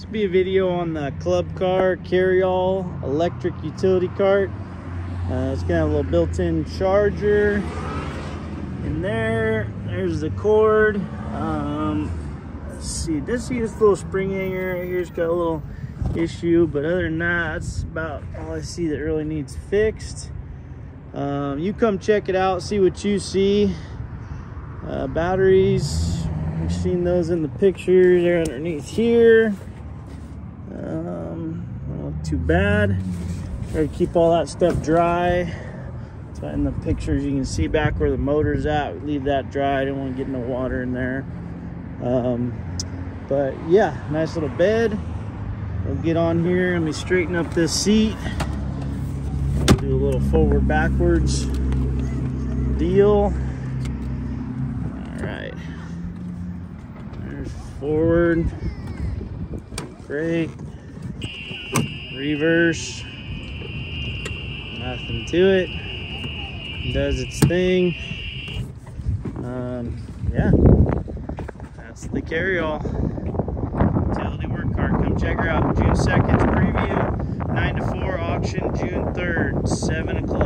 This will be a video on the club car carry-all electric utility cart. Uh, it's gonna have a little built-in charger in there. There's the cord. Um, let's see, this see this little spring hanger right here's got a little issue, but other than that, that's about all I see that really needs fixed. Um, you come check it out, see what you see. Uh, batteries, we've seen those in the pictures. They're underneath here. Um, not too bad. Try to keep all that stuff dry. So in the pictures, you can see back where the motor's at. We leave that dry. I don't want to get no water in there. Um, but yeah, nice little bed. We'll get on here. Let me straighten up this seat. We'll do a little forward backwards deal. All right. There's forward brake, reverse, nothing to it. does its thing. Um, yeah, that's the carryall. Utility work car. Come check her out. June 2nd preview, 9 to 4 auction, June 3rd, 7 o'clock.